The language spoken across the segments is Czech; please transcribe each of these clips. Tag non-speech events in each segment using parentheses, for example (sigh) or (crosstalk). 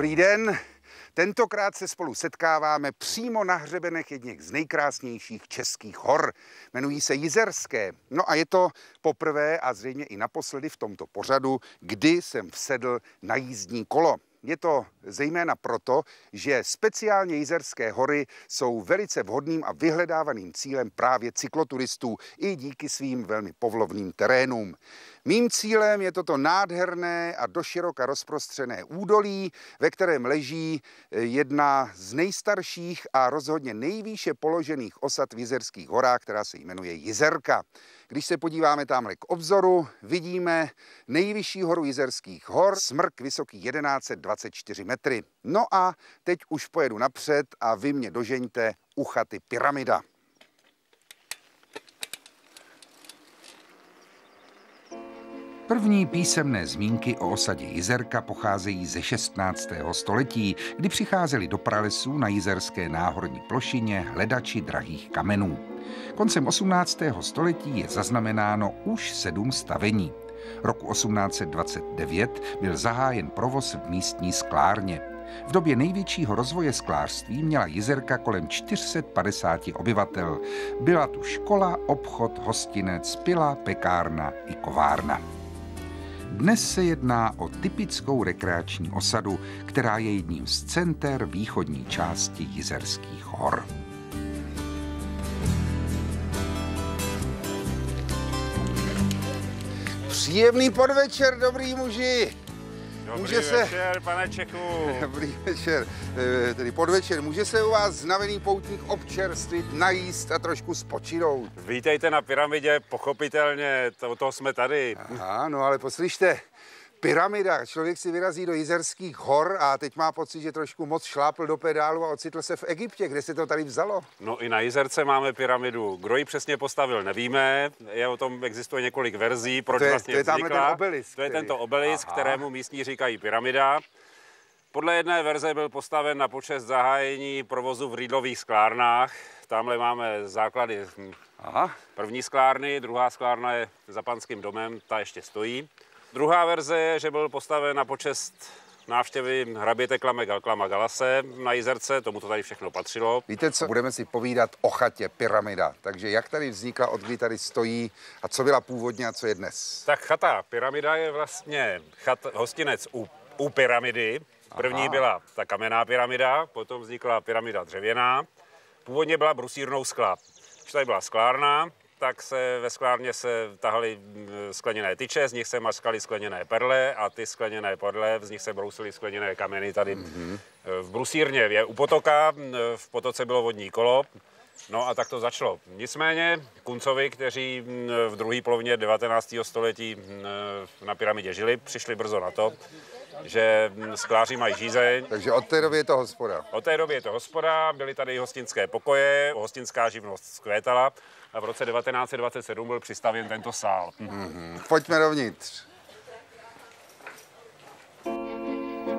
Dobrý den. Tentokrát se spolu setkáváme přímo na hřebenech jedných z nejkrásnějších českých hor. Jmenují se Jizerské. No a je to poprvé a zřejmě i naposledy v tomto pořadu, kdy jsem vsedl na jízdní kolo. Je to zejména proto, že speciálně Jizerské hory jsou velice vhodným a vyhledávaným cílem právě cykloturistů i díky svým velmi povlovným terénům. Mým cílem je toto nádherné a doširoka rozprostřené údolí, ve kterém leží eh, jedna z nejstarších a rozhodně nejvýše položených osad v Jizerských horách, která se jmenuje Jizerka. Když se podíváme tamhle k obzoru, vidíme nejvyšší horu Jizerských hor, smrk vysoký 1124 metry. No a teď už pojedu napřed a vy mě dožeňte u chaty Pyramida. První písemné zmínky o osadě Jizerka pocházejí ze 16. století, kdy přicházeli do pralesů na jizerské náhorní plošině hledači drahých kamenů. Koncem 18. století je zaznamenáno už sedm stavení. Roku 1829 byl zahájen provoz v místní sklárně. V době největšího rozvoje sklářství měla Jizerka kolem 450 obyvatel. Byla tu škola, obchod, hostinec, pila, pekárna i kovárna. Dnes se jedná o typickou rekreační osadu, která je jedním z center východní části Jizerských hor. Příjemný podvečer, dobrý muži. Dobrý může večer, se... pane Čechu. (laughs) Dobrý večer, eh, tedy podvečer. Může se u vás znavený poutník občerstvit, najíst a trošku spočinout. Vítejte na pyramidě, pochopitelně, to, toho jsme tady. Aha, no ale poslyšte, pyramida. Člověk si vyrazí do jizerských hor a teď má pocit, že trošku moc šlápl do pedálu a ocitl se v Egyptě. Kde se to tady vzalo? No i na Jizerce máme pyramidu. Kdo ji přesně postavil, nevíme. Je o tom existuje několik verzí, proč to je, vlastně to je vznikla. ten obelisk, to je tento obelisk, Aha. kterému místní říkají pyramida. Podle jedné verze byl postaven na počest zahájení provozu v rýdlových sklárnách. Tamhle máme základy Aha. první sklárny, druhá sklárna je za panským domem, ta ještě stojí. Druhá verze je, že byl postaven na počest návštěvy hraběte Klamek Klama Galase na Jizerce, tomu to tady všechno patřilo. Víte co, budeme si povídat o chatě Pyramida. Takže jak tady vznikla, od kdy tady stojí a co byla původně a co je dnes? Tak chata Pyramida je vlastně chat, hostinec u, u pyramidy. První Aha. byla ta kamenná pyramida, potom vznikla pyramida dřevěná. Původně byla brusírnou skla. Když tady byla sklárna, tak se ve sklárně se tahaly mm, skleněné tyče, z nich se maskali skleněné perle a ty skleněné perle, z nich se brousily skleněné kameny tady mm-hmm. v Brusírně je u potoka, v potoce bylo vodní kolo, No a tak to začalo. Nicméně Kuncovi, kteří v druhé polovině 19. století na pyramidě žili, přišli brzo na to, že skláři mají žízeň. Takže od té doby je to hospoda. Od té doby je to hospoda, byly tady hostinské pokoje, hostinská živnost zkvétala a v roce 1927 byl přistavěn tento sál. Mm-hmm. Pojďme dovnitř.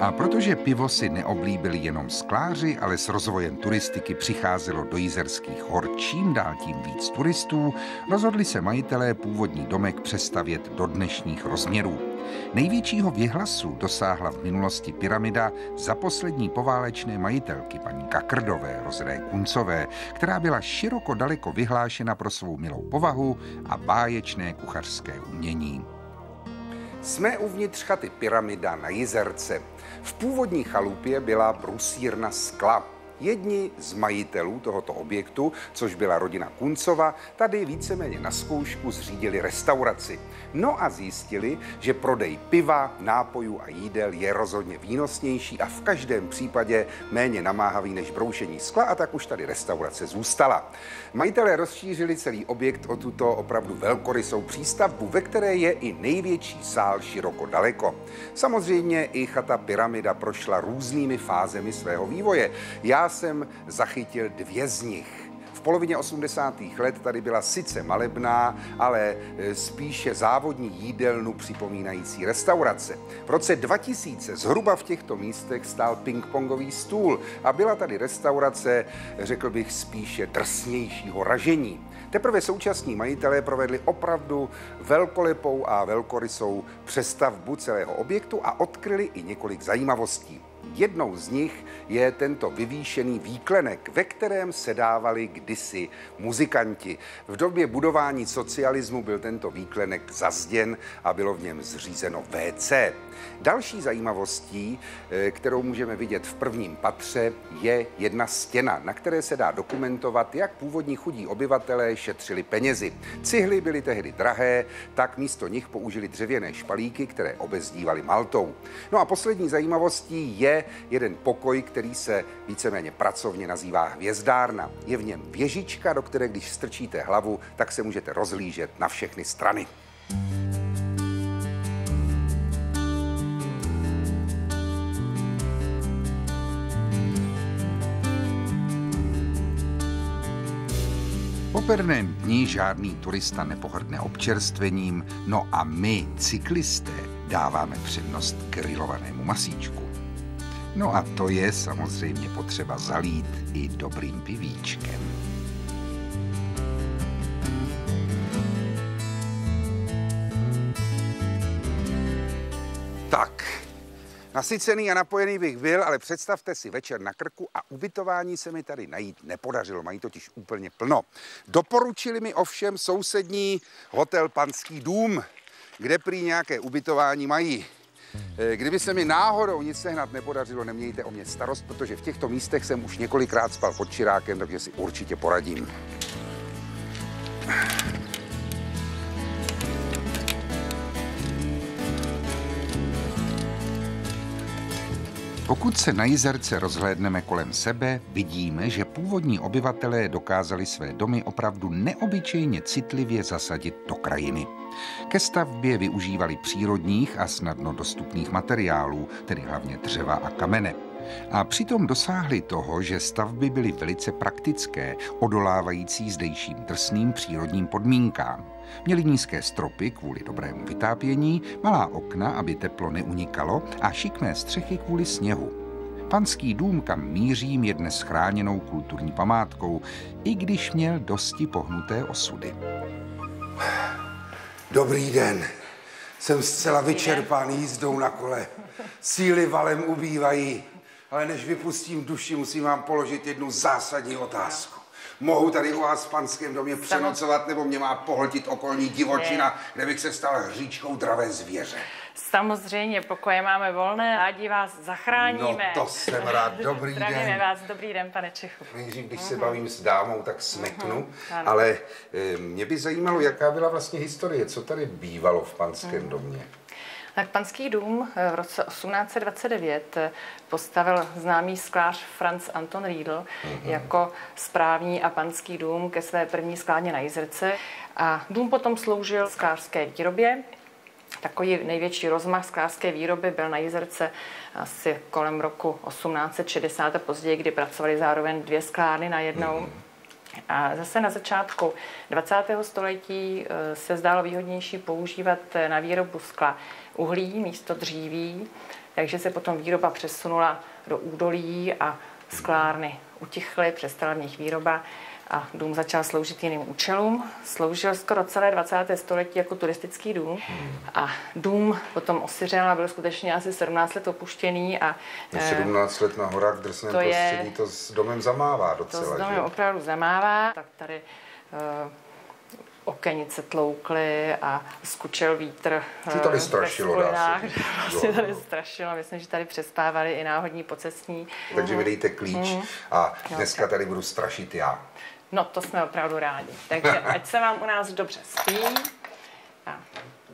A protože pivo si neoblíbili jenom skláři, ale s rozvojem turistiky přicházelo do Jizerských hor čím dál tím víc turistů, rozhodli se majitelé původní domek přestavět do dnešních rozměrů. Největšího věhlasu dosáhla v minulosti pyramida za poslední poválečné majitelky paní Kakrdové, rozré Kuncové, která byla široko daleko vyhlášena pro svou milou povahu a báječné kuchařské umění. Jsme uvnitř chaty Pyramida na Jizerce. V původní chalupě byla brusírna skla. Jedni z majitelů tohoto objektu, což byla rodina Kuncova, tady víceméně na zkoušku zřídili restauraci. No a zjistili, že prodej piva, nápojů a jídel je rozhodně výnosnější a v každém případě méně namáhavý než broušení skla a tak už tady restaurace zůstala. Majitelé rozšířili celý objekt o tuto opravdu velkorysou přístavbu, ve které je i největší sál široko daleko. Samozřejmě i chata Pyramida prošla různými fázemi svého vývoje. Já jsem zachytil dvě z nich. V polovině 80. let tady byla sice malebná, ale e, spíše závodní jídelnu připomínající restaurace. V roce 2000 zhruba v těchto místech stál pingpongový stůl a byla tady restaurace, řekl bych, spíše drsnějšího ražení. Teprve současní majitelé provedli opravdu velkolepou a velkorysou přestavbu celého objektu a odkryli i několik zajímavostí. Jednou z nich je tento vyvýšený výklenek, ve kterém sedávali kdysi muzikanti. V době budování socialismu byl tento výklenek zazděn a bylo v něm zřízeno WC. Další zajímavostí, eh, kterou můžeme vidět v prvním patře, je jedna stěna, na které se dá dokumentovat, jak původní chudí obyvatelé šetřili penězi. Cihly byly tehdy drahé, tak místo nich použili dřevěné špalíky, které obezdívali maltou. No a poslední zajímavostí je jeden pokoj, který se víceméně pracovně nazývá hvězdárna. Je v něm věžička, do které když strčíte hlavu, tak se můžete rozlížet na všechny strany. Poperném dní žádný turista nepohrdne občerstvením, no a my, cyklisté, dáváme přednost grilovanému masíčku. No a to je samozřejmě potřeba zalít i dobrým pivíčkem. Nasycený a napojený bych byl, ale představte si večer na krku a ubytování se mi tady najít nepodařilo, mají totiž úplně plno. Doporučili mi ovšem sousední hotel Panský dům, kde prý nějaké ubytování mají. Eh, kdyby se mi náhodou nic sehnat nepodařilo, nemějte o mě starost, protože v těchto místech jsem už několikrát spal pod čirákem, takže si určitě poradím. Pokud se na jezerce rozhlédneme kolem sebe, vidíme, že původní obyvatelé dokázali své domy opravdu neobyčejně citlivě zasadit do krajiny. Ke stavbě využívali přírodních a snadno dostupných materiálů, tedy hlavně dřeva a kamene. A přitom dosáhli toho, že stavby byly velice praktické, odolávající zdejším drsným přírodním podmínkám. Měli nízké stropy kvůli dobrému vytápění, malá okna, aby teplo neunikalo a šikmé střechy kvůli sněhu. Panský dům, kam mířím, je dnes chráněnou kulturní památkou, i když měl dosti pohnuté osudy. Dobrý den. Jsem zcela vyčerpán jízdou na kole. Síly valem ubývají, ale než vypustím duši, musím vám položit jednu zásadní otázku. Mohu tady u vás v panském domě přenocovat, nebo mě má pohltit okolní divočina, kde bych se stal hříčkou dravé zvěře? Samozřejmě, pokoje máme volné, rádi vás zachráníme. No to jsem rád, (laughs) dobrý Zdravíme den. vás, dobrý den, pane Čechu. Nejdřív, když se bavím s dámou, tak smeknu, ale e, mě by zajímalo, jaká byla vlastně historie, co tady bývalo v panském domě. Tak panský dům eh, v roce 1829 eh, postavil známý sklář Franz Anton Riedl uh-huh. jako správní a panský dům ke své první skládně na Jizerce. A dům potom sloužil sklářské výrobě. Takový největší rozmach sklářské výroby byl na Jizerce asi kolem roku 1860 a později, kdy pracovali zároveň dvě sklárny na jednou. Uh-huh. A zase na začátku 20. století eh, se zdálo výhodnější používat na výrobu skla uhlí místo dříví, takže se potom výroba přesunula do údolí a sklárny utichly, přestala v nich výroba a dům začal sloužit jiným účelům. Sloužil skoro celé 20. století jako turistický dům a dům potom osiřel a byl skutečně asi 17 let opuštěný. A, 17 let na horách v drsném to prostředí to s domem zamává docela. To s domem že? opravdu zamává. Tak tady uh, okenice tloukly a skučel vítr. Že tady strašilo, dá se (laughs) Vlastně tady strašilo, myslím, že tady přespávali i náhodní pocestní. Takže mi dejte klíč mm. a dneska tady budu strašit já. No, to jsme opravdu rádi. Takže (laughs) ať se vám u nás dobře spí. A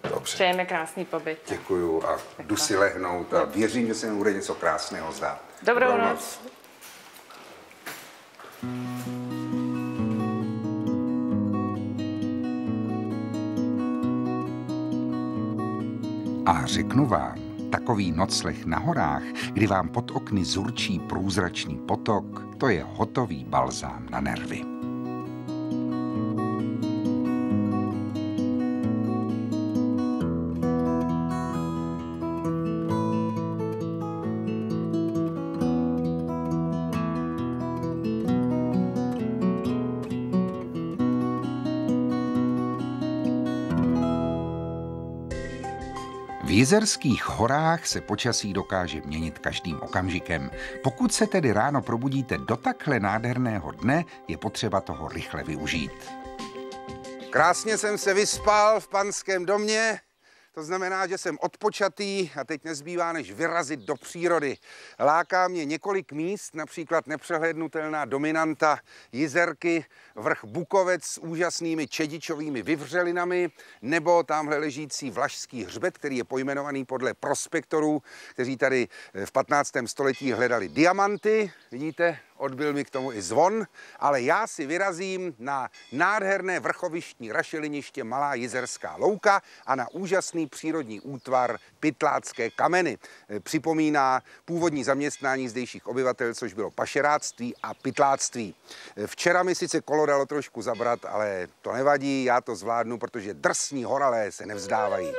Dobře. Přejeme krásný pobyt. Děkuju a jdu si lehnout a věřím, že se mi bude něco krásného zdát. Dobrou, Dobrou noc. noc. A řeknu vám, takový nocleh na horách, kdy vám pod okny zurčí průzračný potok, to je hotový balzám na nervy. V jizerských horách se počasí dokáže měnit každým okamžikem. Pokud se tedy ráno probudíte do takhle nádherného dne, je potřeba toho rychle využít. Krásně jsem se vyspal v panském domě, to znamená, že jsem odpočatý a teď nezbývá, než vyrazit do přírody. Láká mě několik míst, například nepřehlednutelná dominanta Jizerky, vrch Bukovec s úžasnými čedičovými vyvřelinami, nebo tamhle ležící Vlašský hřbet, který je pojmenovaný podle prospektorů, kteří tady v 15. století hledali diamanty. Vidíte, odbil mi k tomu i zvon, ale já si vyrazím na nádherné vrchovištní rašeliniště Malá Jizerská louka a na úžasný přírodní útvar Pytlácké kameny. E, připomíná původní zaměstnání zdejších obyvatel, což bylo pašeráctví a pytláctví. E, včera mi sice kolo dalo trošku zabrat, ale to nevadí, já to zvládnu, protože drsní horalé se nevzdávají.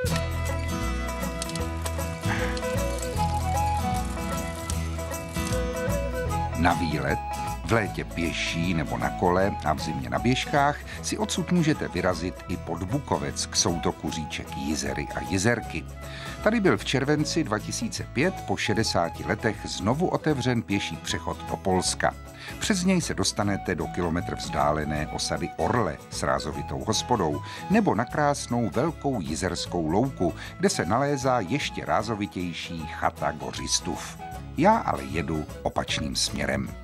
Na výlet, v létě pěší nebo na kole a v zimě na běžkách si odsud můžete vyrazit i pod Bukovec k soutoku říček Jizery a Jizerky. Tady byl v červenci 2005 po 60 letech znovu otevřen pěší přechod do Polska. Přes něj se dostanete do kilometr vzdálené osady Orle s rázovitou hospodou nebo na krásnou velkou jizerskou louku, kde se nalézá ještě rázovitější chata Gořistův. Já ale jedu opačným směrem.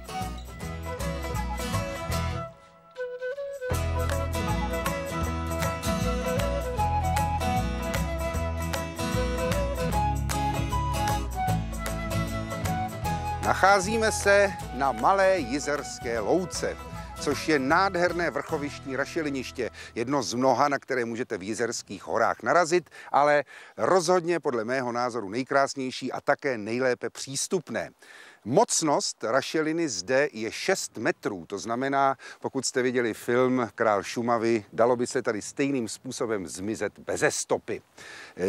Nacházíme se na Malé jizerské louce, což je nádherné vrchovištní rašeliniště, jedno z mnoha, na které můžete v jizerských horách narazit, ale rozhodně podle mého názoru nejkrásnější a také nejlépe přístupné. Mocnost rašeliny zde je 6 metrů, to znamená, pokud jste viděli film Král Šumavy, dalo by se tady stejným způsobem zmizet beze stopy.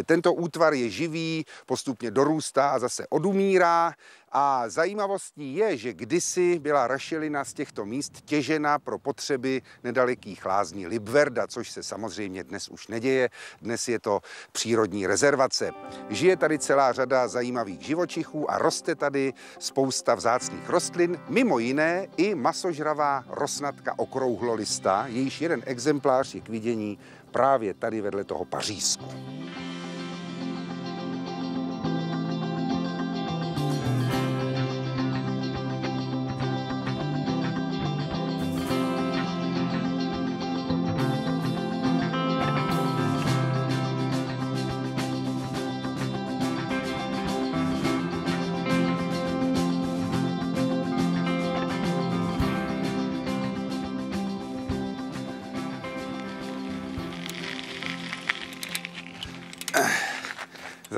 Tento útvar je živý, postupně dorůstá a zase odumírá a zajímavostí je, že kdysi byla rašelina z těchto míst těžena pro potřeby nedalekých lázní Libverda, což se samozřejmě dnes už neděje. Dnes je to přírodní rezervace. Žije tady celá řada zajímavých živočichů a roste tady spousta vzácných rostlin, mimo jiné i masožravá rosnatka okrouhlolista, jejíž jeden exemplář je k vidění právě tady vedle toho Pařízku.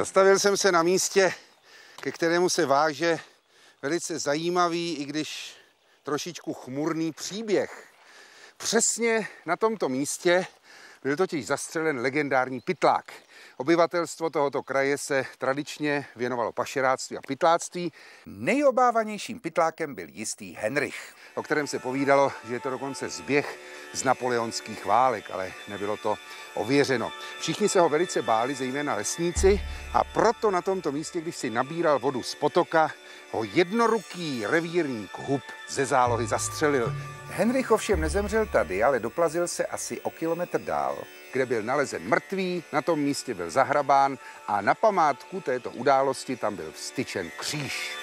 Zastavil jsem se na místě, ke kterému se váže velice zajímavý, i když trošičku chmurný příběh. Přesně na tomto místě byl totiž zastřelen legendární pytlák. Obyvatelstvo tohoto kraje se tradičně věnovalo pašeráctví a pytláctví. Nejobávanějším pytlákem byl jistý Henrich, o kterém se povídalo, že je to dokonce zběh z napoleonských válek, ale nebylo to ověřeno. Všichni se ho velice báli, zejména lesníci, a proto na tomto místě, když si nabíral vodu z potoka, ho jednoruký revírník Hub ze zálohy zastřelil. Henrich ovšem nezemřel tady, ale doplazil se asi o kilometr dál, kde byl nalezen mrtvý, na tom místě byl zahrabán a na památku této události tam byl vstyčen kříž.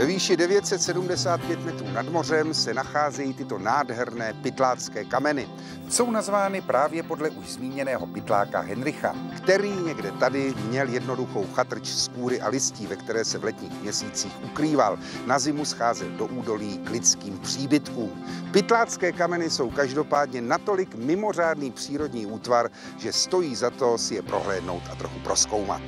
Ve výši 975 metrů nad mořem se nacházejí tyto nádherné pytlácké kameny. Jsou nazvány právě podle už zmíněného pytláka Henricha, který někde tady měl jednoduchou chatrč z kůry a listí, ve které se v letních měsících ukrýval. Na zimu scházel do údolí k lidským příbytkům. Pytlácké kameny jsou každopádně natolik mimořádný přírodní útvar, že stojí za to si je prohlédnout a trochu proskoumat.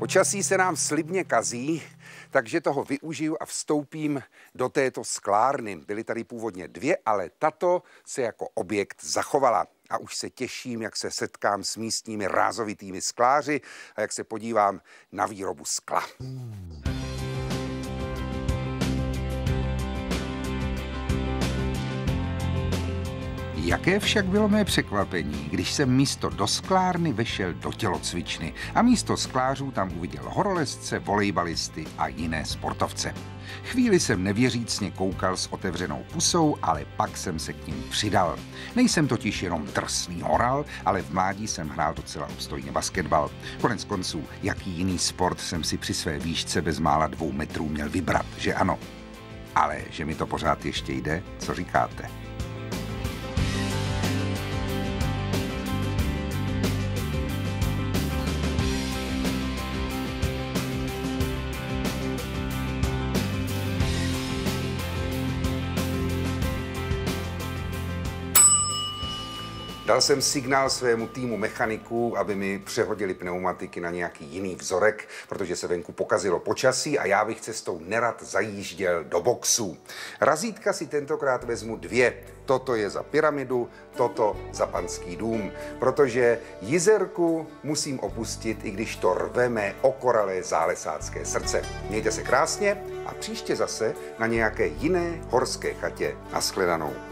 Počasí se nám slibně kazí, takže toho využiju a vstoupím do této sklárny. Byly tady původně dvě, ale tato se jako objekt zachovala. A už se těším, jak se setkám s místními rázovitými skláři a jak se podívám na výrobu skla. Jaké však bylo mé překvapení, když jsem místo do sklárny vešel do tělocvičny a místo sklářů tam uviděl horolezce, volejbalisty a jiné sportovce. Chvíli jsem nevěřícně koukal s otevřenou pusou, ale pak jsem se k ním přidal. Nejsem totiž jenom drsný horal, ale v mládí jsem hrál docela obstojně basketbal. Konec konců, jaký jiný sport jsem si při své výšce bez mála dvou metrů měl vybrat, že ano? Ale že mi to pořád ještě jde, co říkáte? Dal jsem signál svému týmu mechaniků, aby mi přehodili pneumatiky na nějaký jiný vzorek, protože se venku pokazilo počasí a já bych cestou nerad zajížděl do boxu. Razítka si tentokrát vezmu dvě. Toto je za pyramidu, toto za panský dům, protože jizerku musím opustit, i když to rve mé okoralé zálesácké srdce. Mějte se krásně a příště zase na nějaké jiné horské chatě. Naschledanou.